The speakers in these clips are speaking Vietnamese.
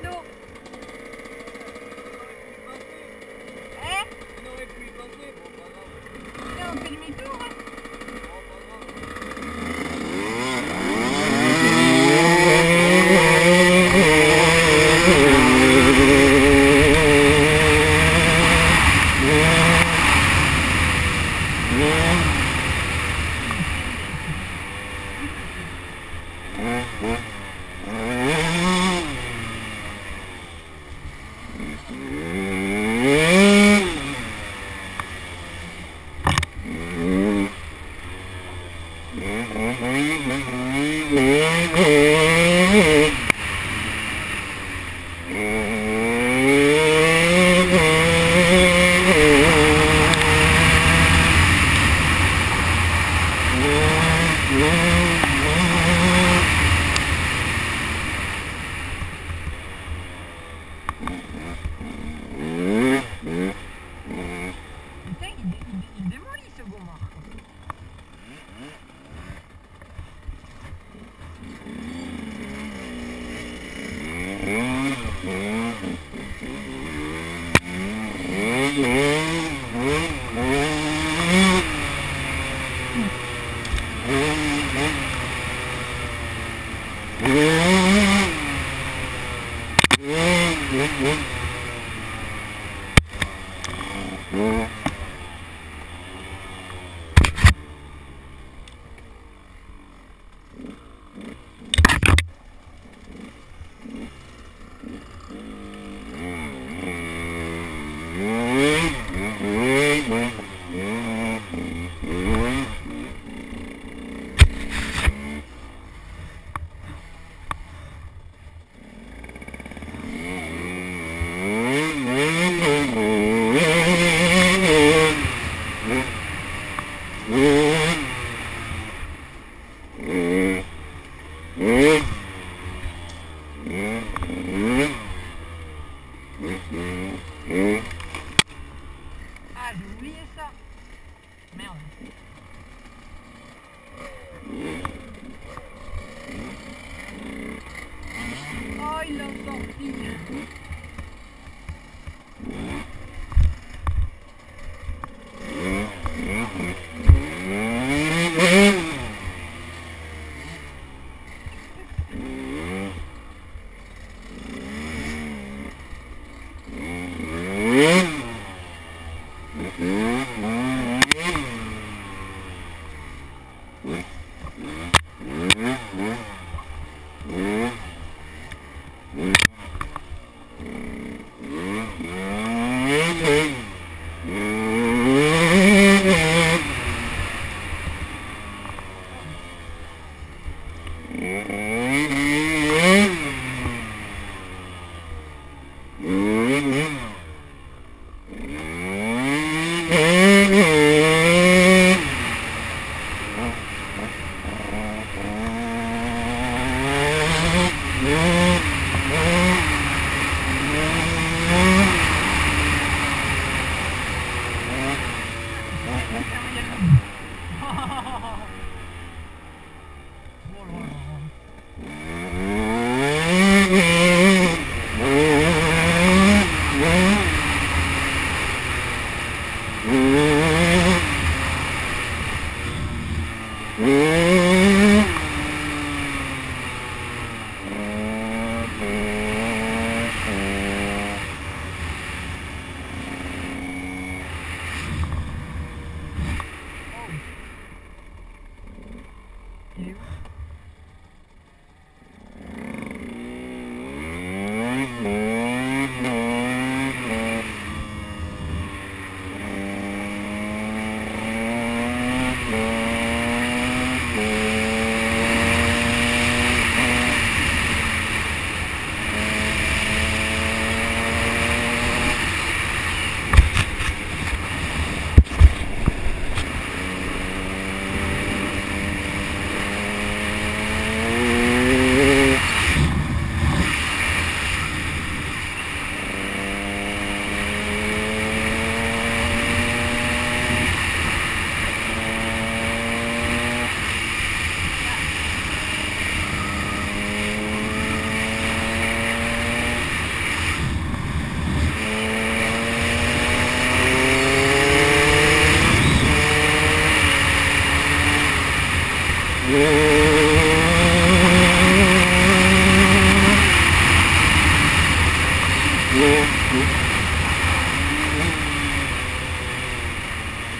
cadeau. Hein Il aurait pu y on fait demi-tour Mm-hmm. Mm-hmm. to.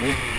Mm-hmm.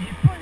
You.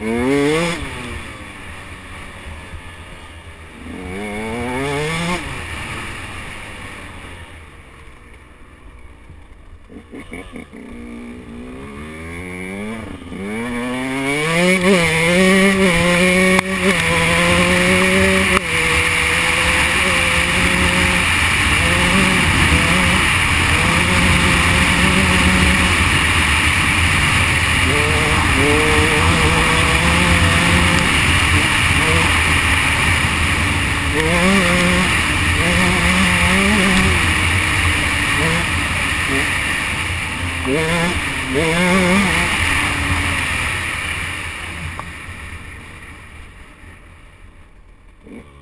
Mm. Yeah.